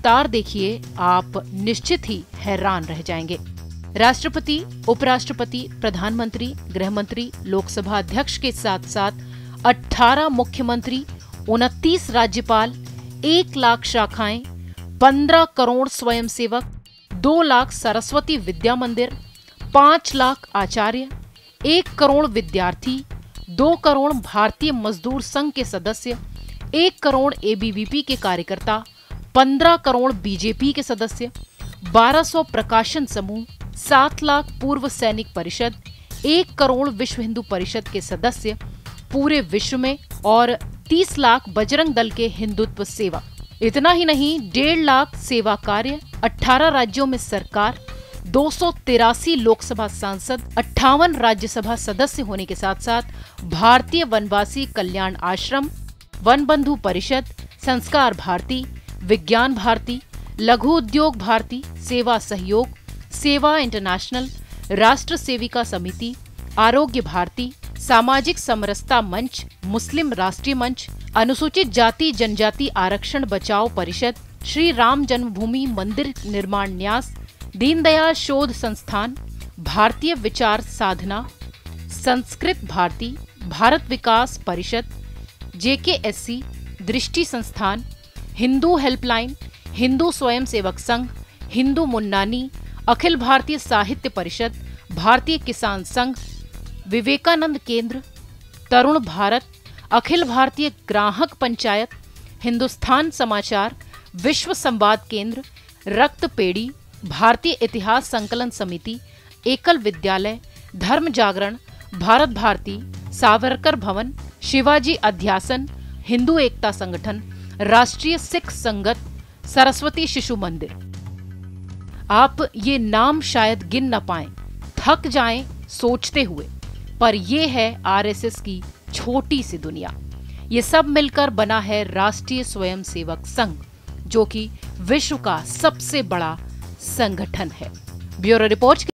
विस्तार देखिए, आप निश्चित ही हैरान रह जाएँगे। राष्ट्रपति, उपराष्ट्रपति, प्रधानमंत्री गृह मंत्री लोकसभा अध्यक्ष के साथ साथ 18 मुख्यमंत्री, उनतीस राज्यपाल, एक लाख शाखाएँ, पंद्रह करोड़ स्वयंसेवक, दो लाख सरस्वती विद्या मंदिर, पाँच लाख आचार्य, एक करोड़ विद्यार्थी, दो करोड़ भारतीय मजदूर संघ के सदस्य, एक करोड़ एबीवीपी के कार्यकर्ता पंद्रह करोड़ बीजेपी के सदस्य 1200 प्रकाशन समूह, सात लाख पूर्व सैनिक परिषद, एक करोड़ विश्व हिंदू परिषद के सदस्य, पूरे विश्व में और 30 लाख बजरंग दल के हिंदुत्व सेवा इतना ही नहीं, डेढ़ लाख सेवा कार्य 18 राज्यों में सरकार, दो सौ तिरासी लोकसभा सांसद, अट्ठावन राज्यसभा सदस्य होने के साथ साथ भारतीय वनवासी कल्याण आश्रम वन बंधु परिषद, संस्कार भारती विज्ञान भारती, लघु उद्योग भारती, सेवा सहयोग, सेवा इंटरनेशनल, राष्ट्र सेविका समिति, आरोग्य भारती, सामाजिक समरसता मंच, मुस्लिम राष्ट्रीय मंच, अनुसूचित जाति, जनजाति आरक्षण बचाओ परिषद, श्री राम जन्मभूमि मंदिर निर्माण न्यास, दीनदयाल शोध संस्थान, भारतीय विचार साधना, संस्कृत भारती, भारत विकास परिषद जेके जेकेएससी, दृष्टि संस्थान हिंदू हेल्पलाइन, हिंदू स्वयं सेवक संघ, हिंदू मुन्नानी, अखिल भारतीय साहित्य परिषद, भारतीय किसान संघ, विवेकानंद केंद्र, तरुण भारत, अखिल भारतीय ग्राहक पंचायत, हिंदुस्तान समाचार, विश्व संवाद केंद्र रक्त पेड़ी भारतीय इतिहास संकलन समिति, एकल विद्यालय, धर्म जागरण, भारत भारती, सावरकर भवन, शिवाजी अध्यासन, हिंदू एकता संगठन राष्ट्रीय सिख संगत सरस्वती शिशु मंदिर। आप ये नाम शायद गिन न पाए, थक जाएँ सोचते हुए, पर यह है आरएसएस की छोटी सी दुनिया। ये सब मिलकर बना है राष्ट्रीय स्वयंसेवक संघ, जो कि विश्व का सबसे बड़ा संगठन है। Bureau report